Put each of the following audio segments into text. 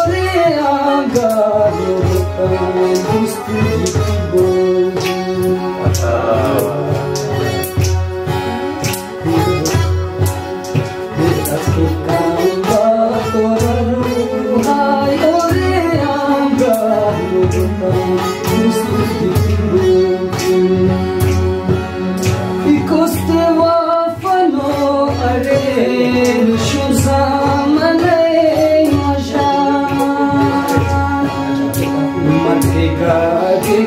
Thank you.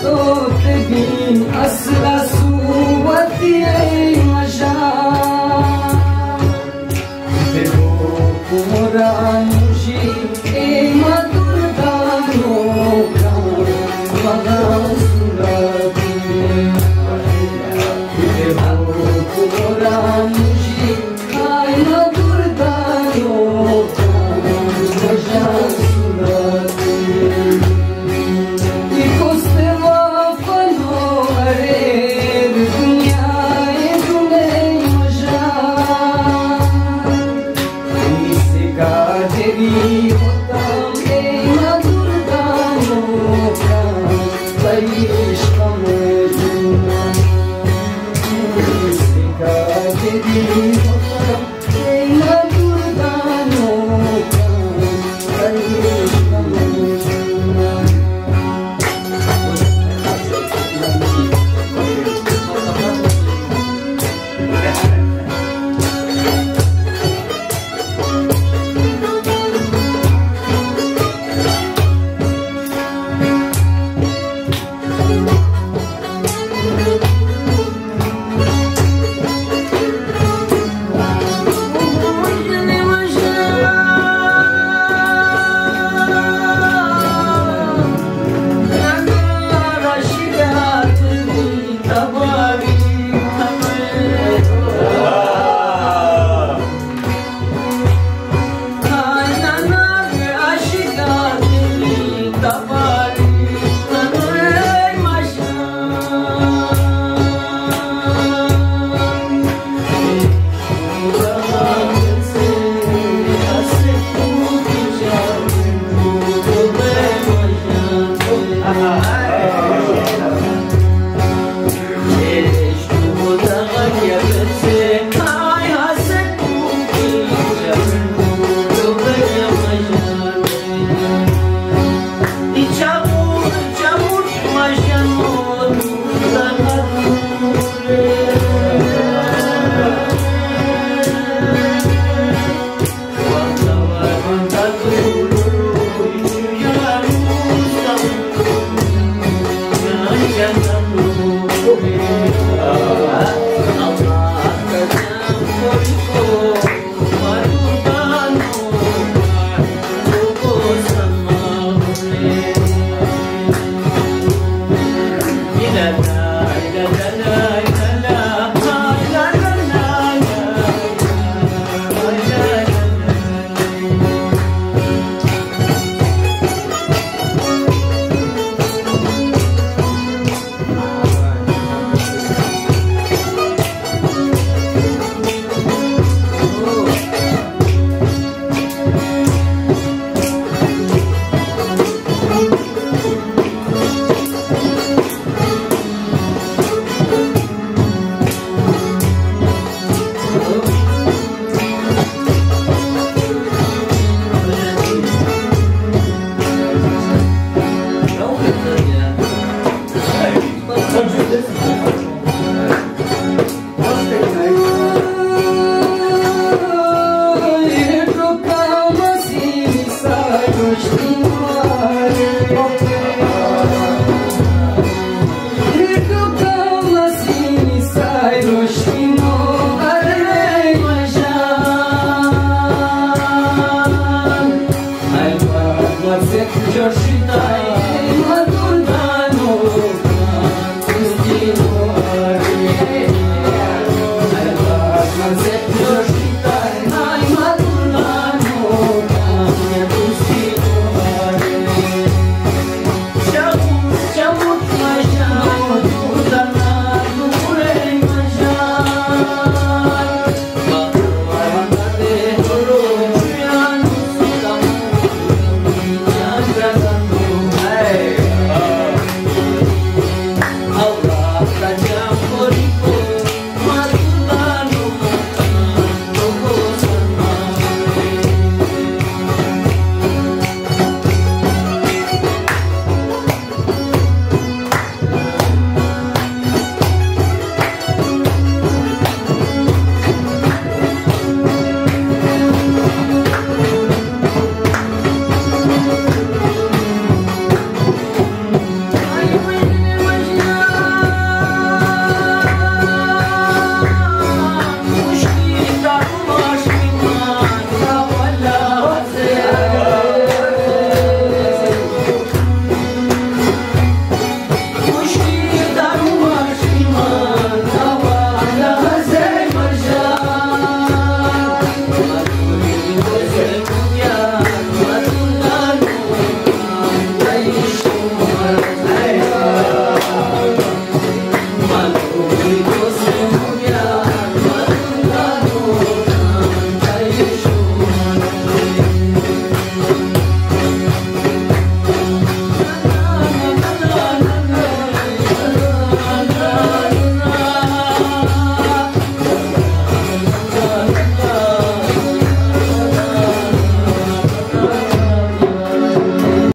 tu John.